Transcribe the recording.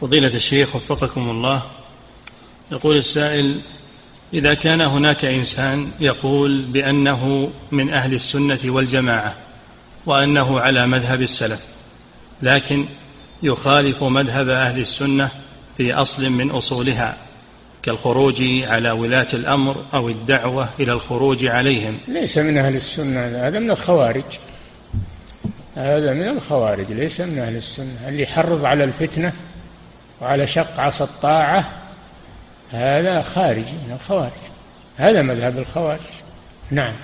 فضيلة الشيخ وفقكم الله يقول السائل إذا كان هناك إنسان يقول بأنه من أهل السنة والجماعة وأنه على مذهب السلف لكن يخالف مذهب أهل السنة في أصل من أصولها كالخروج على ولاة الأمر أو الدعوة إلى الخروج عليهم؟ ليس من أهل السنة هذا من الخوارج. هذا من الخوارج ليس من أهل السنة. اللي يحرض على الفتنة وعلى شق عصا الطاعة هذا خارج من الخوارج. هذا مذهب الخوارج. نعم.